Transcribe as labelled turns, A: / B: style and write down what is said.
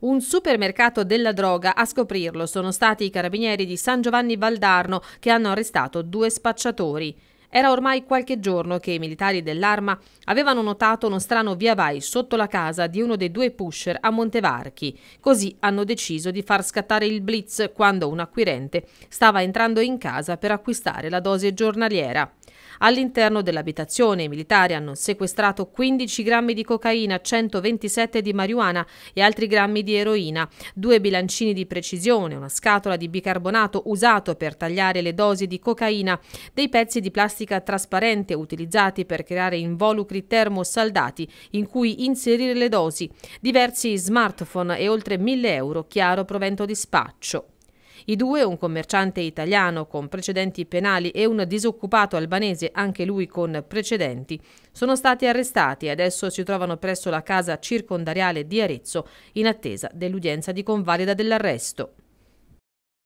A: Un supermercato della droga a scoprirlo sono stati i carabinieri di San Giovanni Valdarno che hanno arrestato due spacciatori. Era ormai qualche giorno che i militari dell'arma avevano notato uno strano via vai sotto la casa di uno dei due pusher a Montevarchi. Così hanno deciso di far scattare il blitz quando un acquirente stava entrando in casa per acquistare la dose giornaliera. All'interno dell'abitazione i militari hanno sequestrato 15 grammi di cocaina, 127 di marijuana e altri grammi di eroina, due bilancini di precisione, una scatola di bicarbonato usato per tagliare le dosi di cocaina, dei pezzi di plastica trasparente utilizzati per creare involucri termosaldati in cui inserire le dosi, diversi smartphone e oltre 1000 euro chiaro provento di spaccio. I due, un commerciante italiano con precedenti penali e un disoccupato albanese, anche lui con precedenti, sono stati arrestati e adesso si trovano presso la casa circondariale di Arezzo in attesa dell'udienza di convalida dell'arresto.